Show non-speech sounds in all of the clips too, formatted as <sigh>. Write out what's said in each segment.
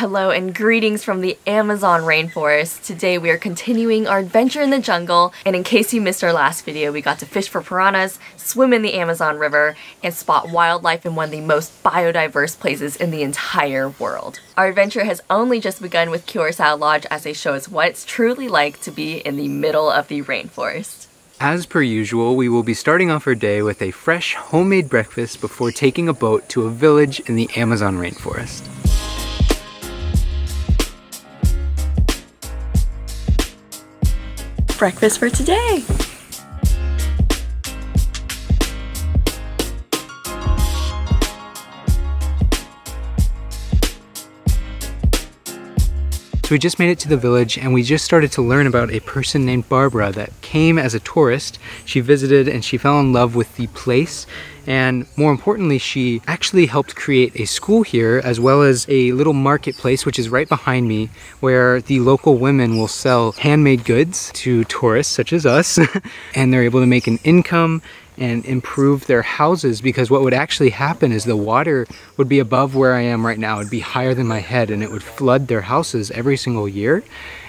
Hello and greetings from the Amazon rainforest. Today we are continuing our adventure in the jungle and in case you missed our last video we got to fish for piranhas, swim in the Amazon River, and spot wildlife in one of the most biodiverse places in the entire world. Our adventure has only just begun with Curassow Lodge as they show us what it's truly like to be in the middle of the rainforest. As per usual, we will be starting off our day with a fresh homemade breakfast before taking a boat to a village in the Amazon rainforest. Breakfast for today. So we just made it to the village and we just started to learn about a person named Barbara that came as a tourist. She visited and she fell in love with the place and more importantly, she actually helped create a school here as well as a little marketplace, which is right behind me, where the local women will sell handmade goods to tourists such as us. <laughs> and they're able to make an income and improve their houses because what would actually happen is the water would be above where I am right now. It'd be higher than my head and it would flood their houses every single year.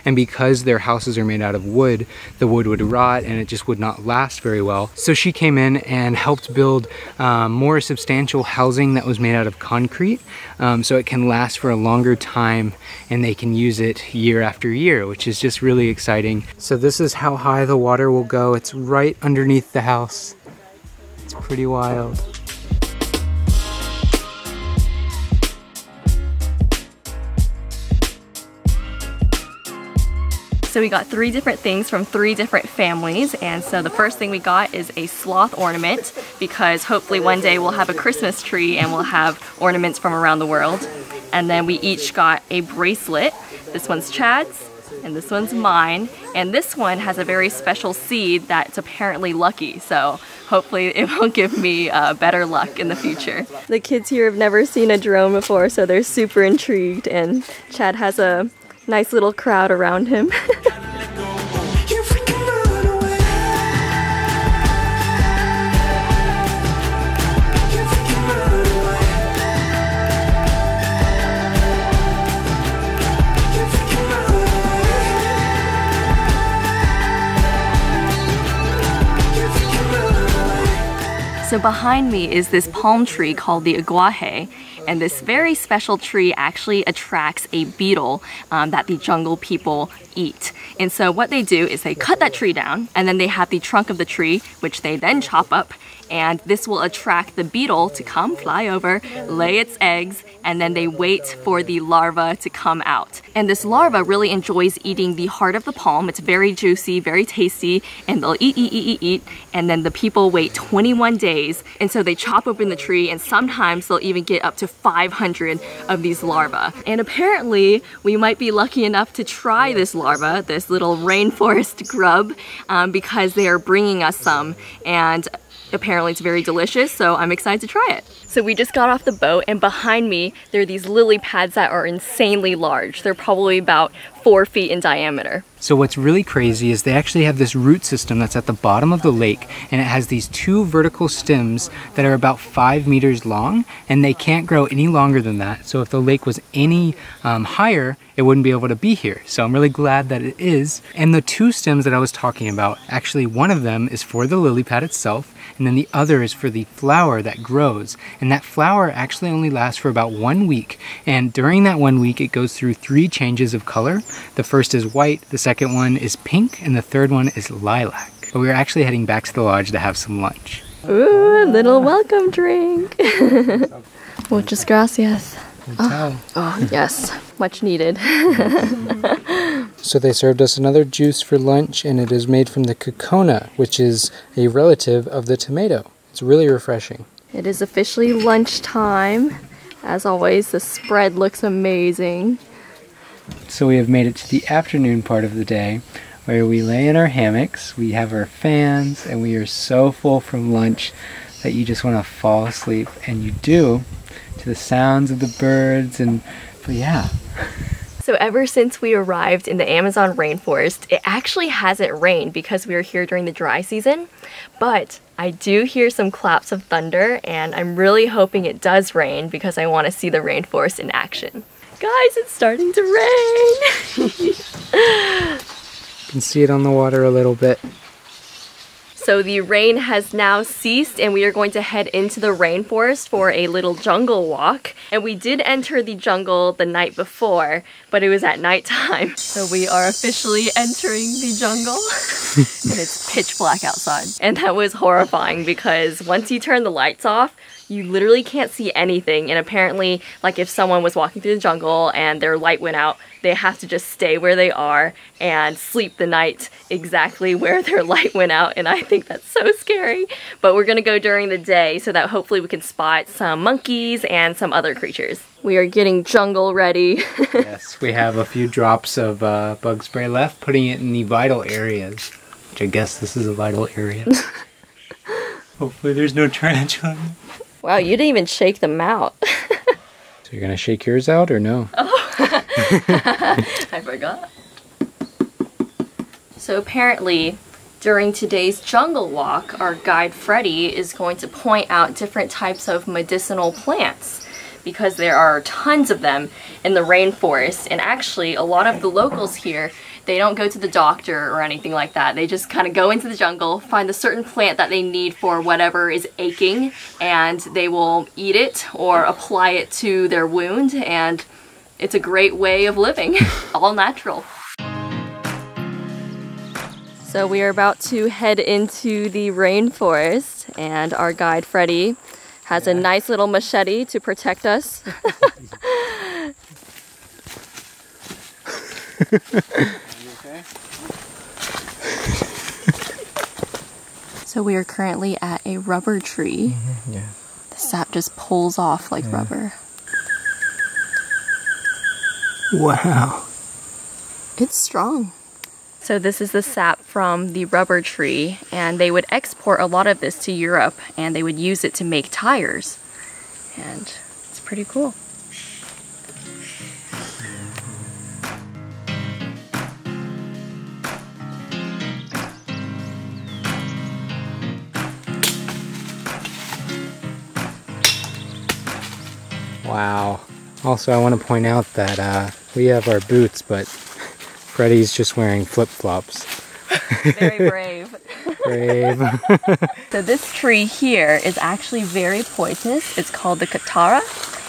And because their houses are made out of wood, the wood would rot and it just would not last very well. So she came in and helped build um, more substantial housing that was made out of concrete um, so it can last for a longer time and they can use it year after year, which is just really exciting. So this is how high the water will go. It's right underneath the house. It's pretty wild. So we got three different things from three different families and so the first thing we got is a sloth ornament because hopefully one day we'll have a Christmas tree and we'll have ornaments from around the world. And then we each got a bracelet. This one's Chad's and this one's mine. And this one has a very special seed that's apparently lucky. So hopefully it will give me uh, better luck in the future. The kids here have never seen a drone before, so they're super intrigued. And Chad has a nice little crowd around him. <laughs> So behind me is this palm tree called the aguaje, and this very special tree actually attracts a beetle um, that the jungle people eat. And so what they do is they cut that tree down, and then they have the trunk of the tree, which they then chop up, and this will attract the beetle to come fly over, lay its eggs, and then they wait for the larva to come out. And this larva really enjoys eating the heart of the palm. It's very juicy, very tasty, and they'll eat, eat, eat, eat, eat, and then the people wait 21 days, and so they chop open the tree, and sometimes they'll even get up to 500 of these larvae. And apparently, we might be lucky enough to try this larva, this little rainforest grub, um, because they are bringing us some, and Apparently it's very delicious, so I'm excited to try it. So we just got off the boat and behind me, there are these lily pads that are insanely large. They're probably about four feet in diameter. So what's really crazy is they actually have this root system that's at the bottom of the lake and it has these two vertical stems that are about five meters long and they can't grow any longer than that. So if the lake was any um, higher, it wouldn't be able to be here. So I'm really glad that it is. And the two stems that I was talking about, actually one of them is for the lily pad itself and then the other is for the flower that grows. And that flower actually only lasts for about one week. And during that one week, it goes through three changes of color. The first is white, the second one is pink, and the third one is lilac. But we're actually heading back to the lodge to have some lunch. Ooh, a little welcome drink. <laughs> Muchas gracias. Oh, oh, yes, much needed. <laughs> so they served us another juice for lunch, and it is made from the cocona, which is a relative of the tomato. It's really refreshing. It is officially lunchtime. As always, the spread looks amazing. So we have made it to the afternoon part of the day where we lay in our hammocks, we have our fans, and we are so full from lunch that you just want to fall asleep. And you do to the sounds of the birds and but yeah. <laughs> So ever since we arrived in the Amazon rainforest, it actually hasn't rained because we are here during the dry season, but I do hear some claps of thunder and I'm really hoping it does rain because I want to see the rainforest in action. Guys, it's starting to rain. <laughs> you can see it on the water a little bit. So the rain has now ceased and we are going to head into the rainforest for a little jungle walk. And we did enter the jungle the night before, but it was at nighttime. <laughs> So we are officially entering the jungle <laughs> and it's pitch black outside. And that was horrifying because once you turn the lights off, you literally can't see anything. And apparently, like if someone was walking through the jungle and their light went out, they have to just stay where they are and sleep the night exactly where <laughs> their light went out. And I think that's so scary. But we're gonna go during the day so that hopefully we can spot some monkeys and some other creatures. We are getting jungle ready. <laughs> yes, we have a few drops of uh, bug spray left, putting it in the vital areas, which I guess this is a vital area. <laughs> Hopefully there's no tarantula. Wow, you didn't even shake them out. so you're gonna shake yours out or no? Oh, <laughs> I forgot. So apparently, during today's jungle walk, our guide Freddy is going to point out different types of medicinal plants because there are tons of them in the rainforest and actually a lot of the locals here they don't go to the doctor or anything like that. They just kind of go into the jungle, find a certain plant that they need for whatever is aching, and they will eat it or apply it to their wound, and it's a great way of living, <laughs> all natural. So we are about to head into the rainforest, and our guide Freddie has yeah. a nice little machete to protect us. <laughs> So we are currently at a rubber tree. Mm -hmm, yeah. The sap just pulls off like yeah. rubber. Wow. It's strong. So this is the sap from the rubber tree and they would export a lot of this to Europe and they would use it to make tires. And it's pretty cool. Wow. Also, I want to point out that uh, we have our boots, but Freddie's just wearing flip-flops. Very brave. <laughs> brave. <laughs> so this tree here is actually very poisonous. It's called the Catara.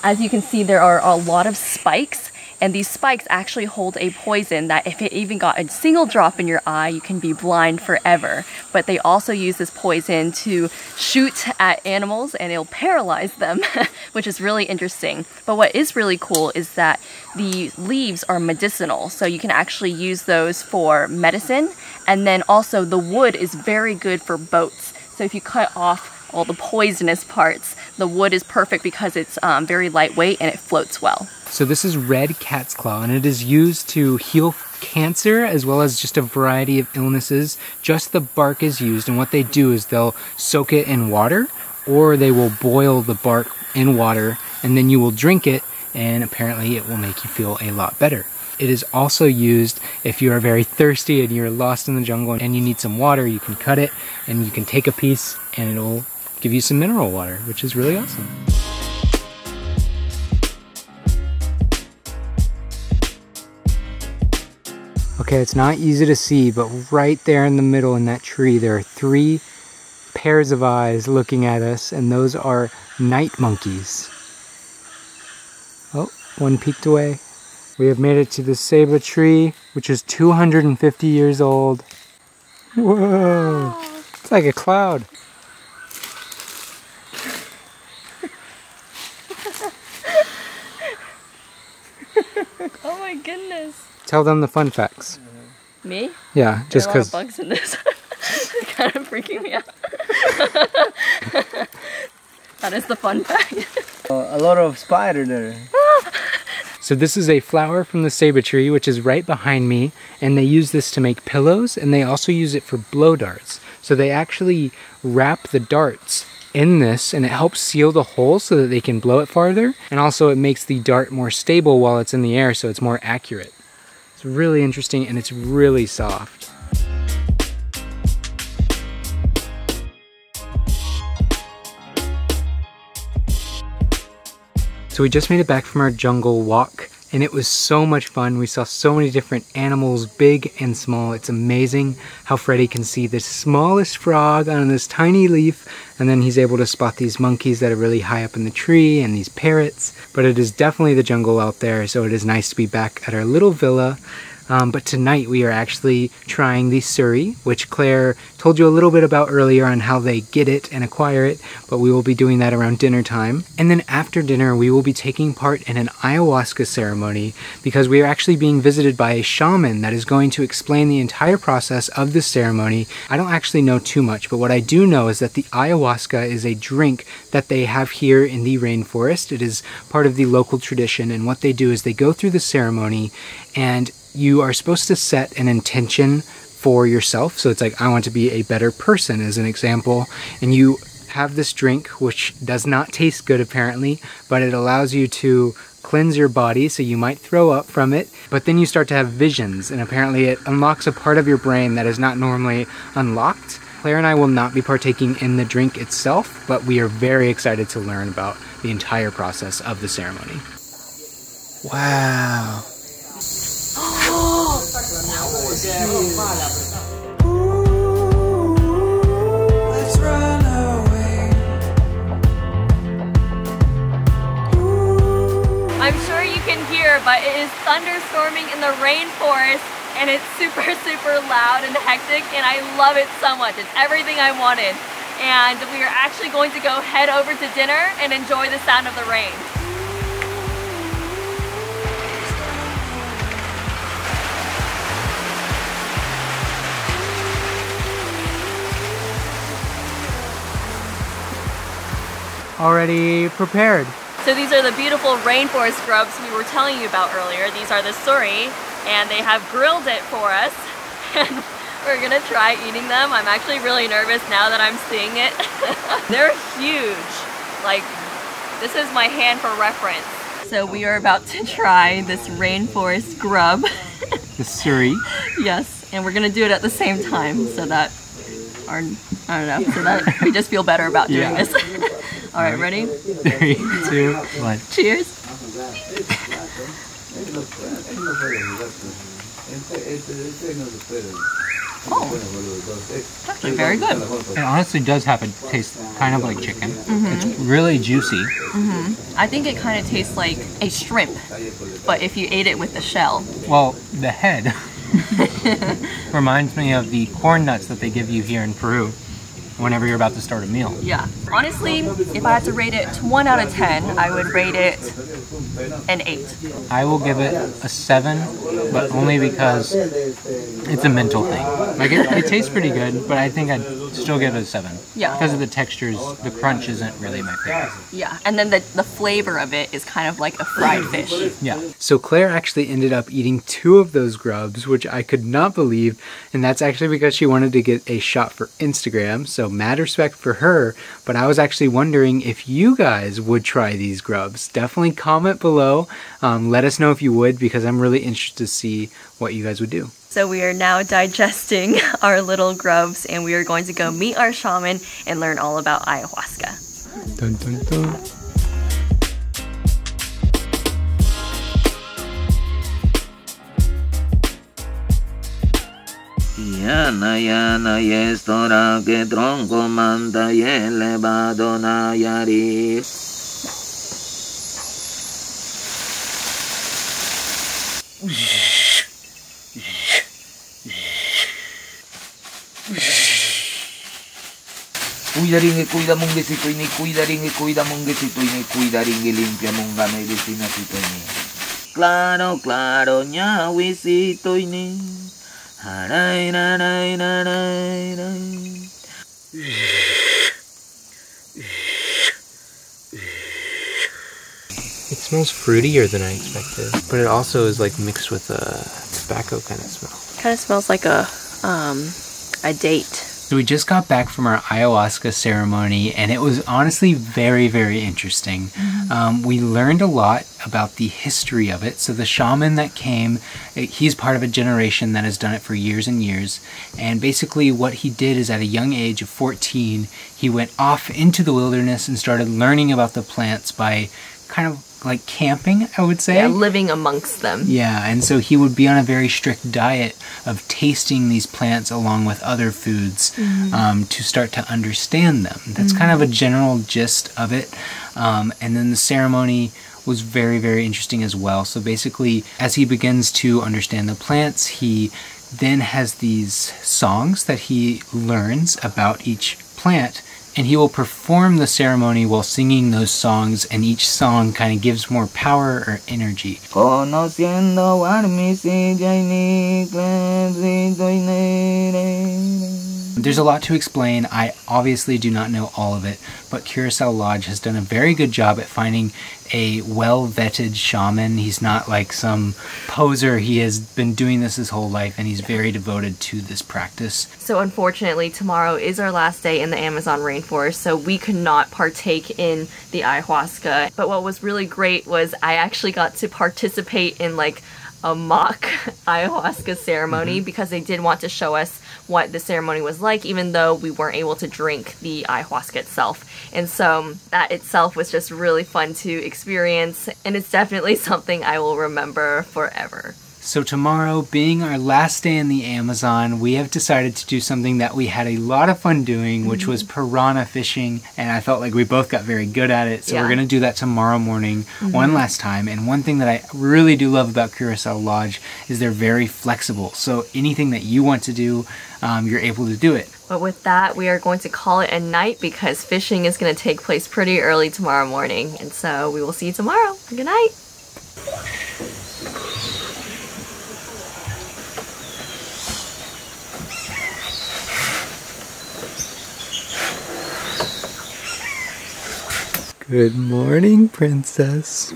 As you can see, there are a lot of spikes and these spikes actually hold a poison that if it even got a single drop in your eye, you can be blind forever. But they also use this poison to shoot at animals and it'll paralyze them, <laughs> which is really interesting. But what is really cool is that the leaves are medicinal. So you can actually use those for medicine. And then also the wood is very good for boats. So if you cut off all the poisonous parts, the wood is perfect because it's um, very lightweight and it floats well. So this is red cat's claw and it is used to heal cancer as well as just a variety of illnesses. Just the bark is used and what they do is they'll soak it in water or they will boil the bark in water and then you will drink it and apparently it will make you feel a lot better. It is also used if you are very thirsty and you're lost in the jungle and you need some water, you can cut it and you can take a piece and it'll give you some mineral water, which is really awesome. Okay, it's not easy to see, but right there in the middle in that tree, there are three pairs of eyes looking at us, and those are night monkeys. Oh, one peeked away. We have made it to the ceiba tree, which is 250 years old. Whoa! It's like a cloud. <laughs> oh my goodness. Tell them the fun facts. Me? Yeah, just because. bugs in this. <laughs> kind of freaking me out. <laughs> that is the fun fact. Uh, a lot of spider there. So this is a flower from the ceiba tree, which is right behind me, and they use this to make pillows, and they also use it for blow darts. So they actually wrap the darts in this, and it helps seal the hole so that they can blow it farther, and also it makes the dart more stable while it's in the air, so it's more accurate. It's really interesting, and it's really soft. So we just made it back from our jungle walk and it was so much fun. We saw so many different animals, big and small. It's amazing how Freddy can see the smallest frog on this tiny leaf, and then he's able to spot these monkeys that are really high up in the tree and these parrots. But it is definitely the jungle out there, so it is nice to be back at our little villa um, but tonight we are actually trying the Suri, which Claire told you a little bit about earlier on how they get it and acquire it, but we will be doing that around dinner time. And then after dinner, we will be taking part in an ayahuasca ceremony because we are actually being visited by a shaman that is going to explain the entire process of the ceremony. I don't actually know too much, but what I do know is that the ayahuasca is a drink that they have here in the rainforest. It is part of the local tradition, and what they do is they go through the ceremony and you are supposed to set an intention for yourself. So it's like, I want to be a better person, as an example. And you have this drink, which does not taste good apparently, but it allows you to cleanse your body so you might throw up from it but then you start to have visions and apparently it unlocks a part of your brain that is not normally unlocked claire and i will not be partaking in the drink itself but we are very excited to learn about the entire process of the ceremony wow I'm sure you can hear, but it is thunderstorming in the rainforest and it's <laughs> super, super loud and hectic and I love it so much. It's everything I wanted. And we are actually going to go head over to dinner and enjoy the sound of the rain. Already prepared. So these are the beautiful rainforest grubs we were telling you about earlier. These are the suri, and they have grilled it for us. <laughs> And we're gonna try eating them. I'm actually really nervous now that I'm seeing it. <laughs> They're huge. Like, this is my hand for reference. So we are about to try this rainforest grub. <laughs> the suri. yes, and we're gonna do it at the same time so that our, I don't know, so that we just feel better about doing yeah. this. <laughs> All right, ready? Three, two, one. Cheers. Oh, actually very good. It honestly does have a taste kind of like chicken. Mm -hmm. It's really juicy. Mm -hmm. I think it kind of tastes like a shrimp, but if you ate it with the shell. Well, the head <laughs> <laughs> reminds me of the corn nuts that they give you here in Peru whenever you're about to start a meal. Yeah. Honestly, if I had to rate it 1 out of 10, I would rate it an 8. I will give it a 7, but only because it's a mental thing. Like, it, it tastes pretty good, but I think I'd still give it a 7. Yeah. Because of the textures, the crunch isn't really my favorite. Yeah, and then the, the flavor of it is kind of like a fried fish. Yeah. So Claire actually ended up eating two of those grubs, which I could not believe, and that's actually because she wanted to get a shot for Instagram, so mad respect for her, but I was actually wondering if you guys would try these grubs. Definitely comment below. Um, let us know if you would because I'm really interested to see what you guys would do. So we are now digesting <laughs> our little grubs and we are going to go meet our shaman and learn all about ayahuasca. Dun, dun, dun. Yana yana yestora que tronco manda y elevado nayari. Cuidaringue, cuida munguecito y ni cuidaringue, cuida munguecito y ni cuidaringue, limpia munga medicina y Claro, claro, ñahuicito y ni. It smells fruitier than I expected, but it also is like mixed with a tobacco kind of smell. Kind of smells like a um a date. So we just got back from our ayahuasca ceremony, and it was honestly very, very interesting. Mm-hmm. Um, we learned a lot about the history of it. So the shaman that came, eh, he's part of a generation that has done it for years and years. And basically, what he did is at a young age of 14, he went off into the wilderness and started learning about the plants by kind of like camping, I would say. Yeah, living amongst them. Yeah, and so he would be on a very strict diet of tasting these plants along with other foods um, to start to understand them. That's kind of a general gist of it. Um, and then the ceremony was very, very interesting as well. So basically, as he begins to understand the plants, he then has these songs that he learns about each plant and he will perform the ceremony while singing those songs and each song kind of gives more power or energy Conociendo Warmisilla y Niclesito y Nere. there's a lot to explain i obviously do not know all of it but curassow lodge has done a very good job at finding a well-vetted shaman he's not like some poser he has been doing this his whole life and he's very devoted to this practice So unfortunately, tomorrow is our last day in the Amazon rainforest, so we could not partake in the ayahuasca. But what was really great was I actually got to participate in like a mock <laughs> ayahuasca ceremony mm-hmm. because they did want to show us what the ceremony was like, even though we weren't able to drink the ayahuasca itself. And so um, that itself was just really fun to experience, and it's definitely <laughs> something I will remember forever. So, tomorrow, being our last day in the Amazon, we have decided to do something that we had a lot of fun doing, which was mm-hmm. piranha fishing. And I felt like we both got very good at it. So, Yeah. we're going to do that tomorrow morning, mm-hmm. one last time. And one thing that I really do love about Curassow Lodge is they're very flexible. So, anything that you want to do, um, you're able to do it. But with that, we are going to call it a night because fishing is going to take place pretty early tomorrow morning. And so we will see you tomorrow. Good night. Good morning, Princess.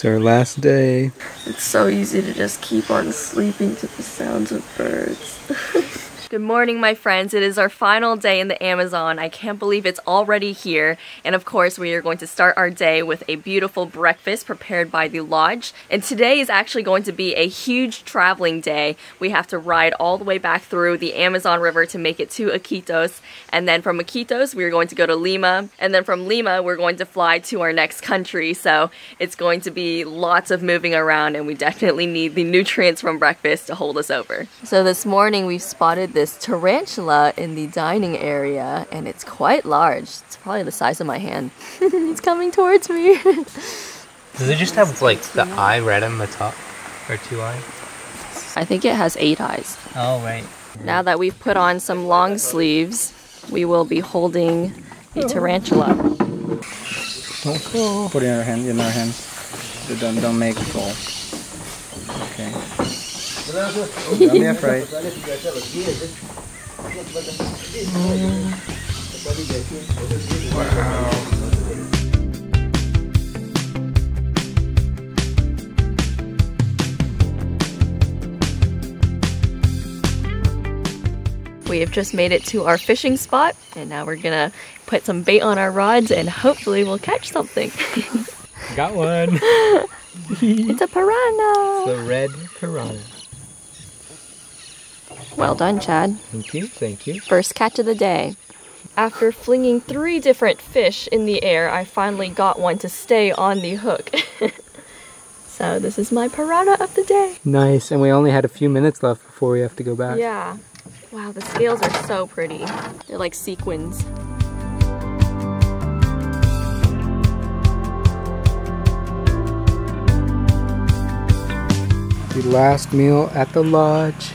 It's our last day. It's so easy to just keep on sleeping to the sounds of birds. <laughs> Good morning, my friends. It is our final day in the Amazon. I can't believe it's already here. And of course, we are going to start our day with a beautiful breakfast prepared by the lodge. And today is actually going to be a huge traveling day. We have to ride all the way back through the Amazon River to make it to Iquitos. And then from Iquitos, we're going to go to Lima. And then from Lima, we're going to fly to our next country. So it's going to be lots of moving around, and we definitely need the nutrients from breakfast to hold us over. So this morning, we've spotted this tarantula in the dining area, and it's quite large. It's probably the size of my hand. <laughs> it's coming towards me. Does it just have like the eye red on the top? Or two eyes? I think it has eight eyes. Oh, right. Now that we've put on some long sleeves, we will be holding the tarantula. Don't fall. Put it in your hand, in our hands. Don't, don't make it fall. Okay. Afraid. We have just made it to our fishing spot, and now we're gonna put some bait on our rods and hopefully we'll catch something. Got one. <laughs> it's a piranha! It's the red piranha. Well done, Chad. Thank you, thank you. First catch of the day. After flinging three different fish in the air, I finally got one to stay on the hook. <laughs> so this is my piranha of the day. Nice, and we only had a few minutes left before we have to go back. Yeah. Wow, the scales are so pretty. They're like sequins. The last meal at the lodge.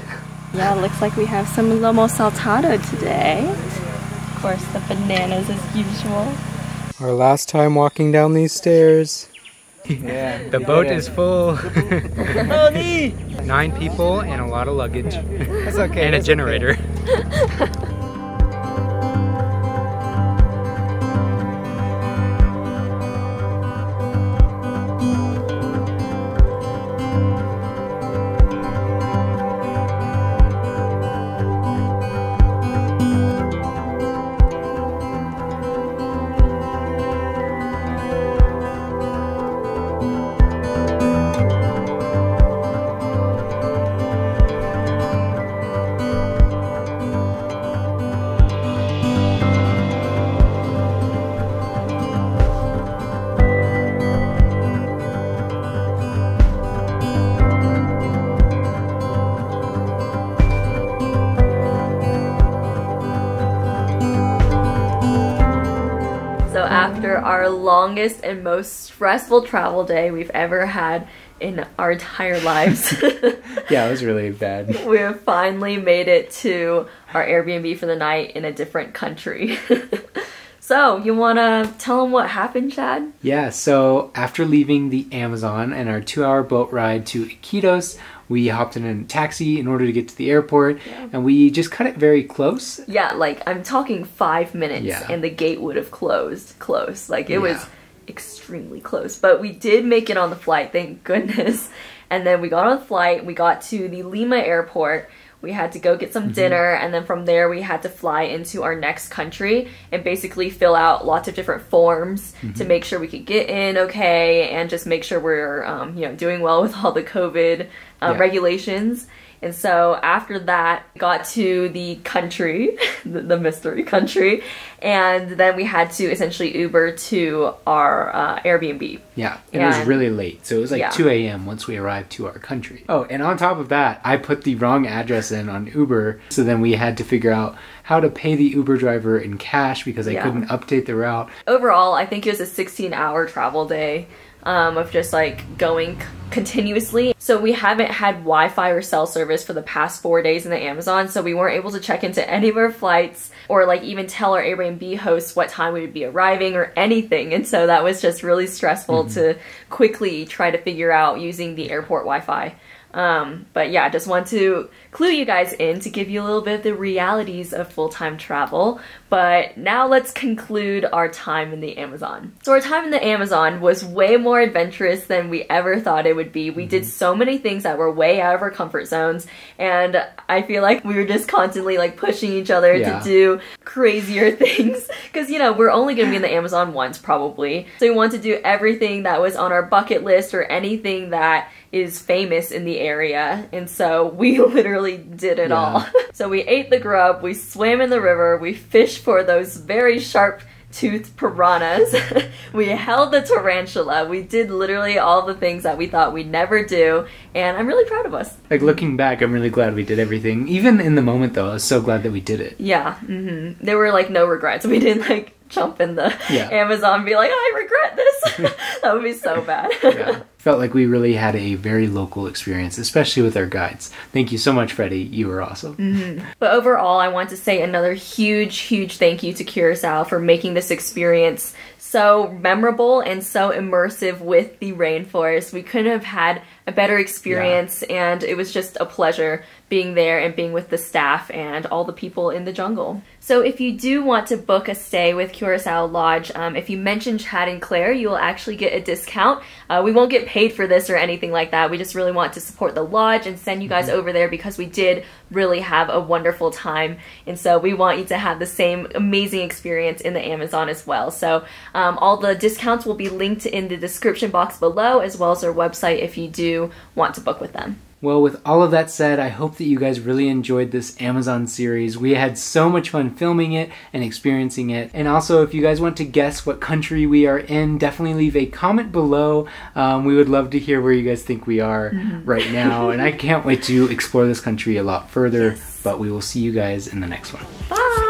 Yeah, looks like we have some lomo saltado today. Of course, the bananas as usual. Our last time walking down these stairs. <laughs> Yeah. The boat is full. <laughs> Nine people and a lot of luggage. It's okay. And a it's generator. <laughs> after our longest and most stressful travel day we've ever had in our entire lives. <laughs> yeah, it was really bad. <laughs> we have finally made it to our Airbnb for the night in a different country. <laughs> so, you want to tell them what happened, Chad? Yeah, so after leaving the Amazon and our two hour boat ride to Iquitos, we hopped in a taxi in order to get to the airport Yeah. and we just cut it very close. Yeah, like I'm talking five minutes Yeah. and the gate would have closed close. Like it was extremely close. But we did make it on the flight, thank goodness. And then we got on the flight, we got to the Lima airport. We had to go get some dinner, and then from there we had to fly into our next country and basically fill out lots of different forms to make sure we could get in okay, and just make sure we're um, you know doing well with all the COVID uh, Yeah. regulations. And so after that, got to the country, <laughs> the, mystery country, and then we had to essentially Uber to our uh, Airbnb. Yeah, and it was really late. So it was like Yeah. 2 a.m. once we arrived to our country. Oh, and on top of that, I put the wrong address in on Uber. So then we had to figure out how to pay the Uber driver in cash because I Yeah. couldn't update the route. Overall, I think it was a 16 hour travel day um, of just like going continuously. So we haven't had Wi Fi or cell service for the past four days in the Amazon, so we weren't able to check into any of our flights or like even tell our Airbnb hosts what time we would be arriving or anything. And so that was just really stressful to quickly try to figure out using the airport Wi Fi. Um, but yeah, I just want to clue you guys in to give you a little bit of the realities of full time travel. But now let's conclude our time in the Amazon. So, our time in the Amazon was way more adventurous than we ever thought it would be. We did so many things that were way out of our comfort zones, and I feel like we were just constantly like pushing each other Yeah. to do crazier <laughs> things. Because, you know, we're only going to be in the Amazon once probably. So, we want to do everything that was on our bucket list or anything that is famous in the area. And so we <laughs> literally did it Yeah. all. <laughs> so we ate the grub, we swam in the river, we fished for those very sharp toothed piranhas. <laughs> we held the tarantula. We did literally all the things that we thought we'd never do. And I'm really proud of us. Like looking back, I'm really glad we did everything. Even in the moment, though, I was so glad that we did it. Yeah, hmm there were like no regrets. We didn't like jump in the Yeah. <laughs> Amazon and be like, I regret this. <laughs> <laughs> that would be so bad. Yeah. Felt like we really had a very local experience, especially with our guides. Thank you so much, Freddie. You were awesome. Mm-hmm. But overall, I want to say another huge, huge thank you to Curassow for making this experience so memorable and so immersive with the rainforest. We couldn't have had a better experience, and it was just a pleasure being there and being with the staff and all the people in the jungle. So, if you do want to book a stay with Curassow Lodge, um, if you mention Chad and Claire, you will actually get a discount. Uh, we won't get paid for this or anything like that. We just really want to support the lodge and send you guys over there because we did really have a wonderful time. And so we want you to have the same amazing experience in the Amazon as well. So um, all the discounts will be linked in the description box below as well as our website if you do want to book with them. Well, with all of that said, I hope that you guys really enjoyed this Amazon series. We had so much fun filming it and experiencing it. And also, if you guys want to guess what country we are in, definitely leave a comment below. Um, we would love to hear where you guys think we are right now. And I can't wait to explore this country a lot further. <laughs> But we will see you guys in the next one. Bye!